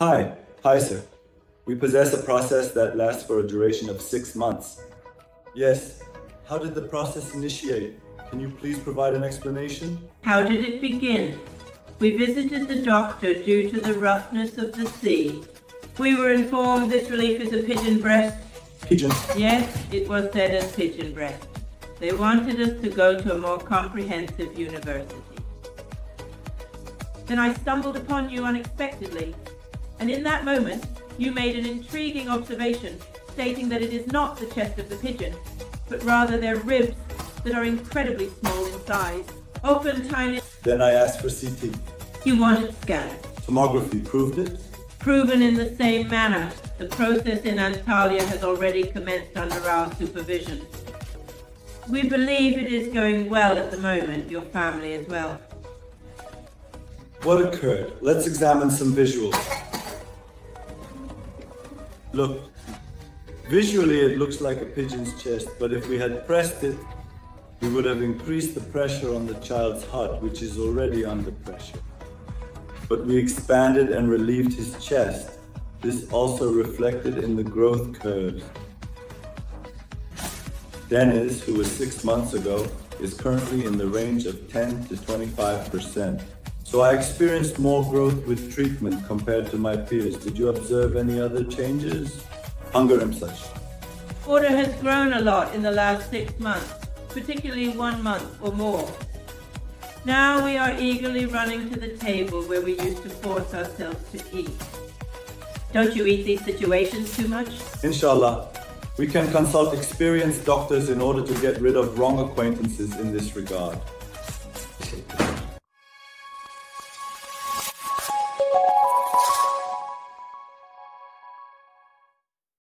Hi, hi, sir. We possess a process that lasts for a duration of six months. Yes. How did the process initiate? Can you please provide an explanation? How did it begin? We visited the doctor due to the roughness of the sea. We were informed this relief is a pigeon breast. Pigeon. Yes, it was said as pigeon breast. They wanted us to go to a more comprehensive university. Then I stumbled upon you unexpectedly, and in that moment you made an intriguing observation stating that it is not the chest of the pigeon, but rather their ribs that are incredibly small in size, often tiny. Then I asked for CT. You wanted scans. Tomography proved it. Proven in the same manner. The process in Antalya has already commenced under our supervision. We believe it is going well at the moment, your family as well. What occurred? Let's examine some visuals. Look, visually it looks like a pigeon's chest, but if we had pressed it, we would have increased the pressure on the child's heart, which is already under pressure. But we expanded and relieved his chest. This also reflected in the growth curves. Dennis, who was six months ago, is currently in the range of 10 to 25%. So I experienced more growth with treatment compared to my peers. Did you observe any other changes? Hunger and such. Order has grown a lot in the last six months, particularly one month or more. Now we are eagerly running to the table where we used to force ourselves to eat. Don't you eat these situations too much? Inshallah, we can consult experienced doctors in order to get rid of wrong acquaintances in this regard.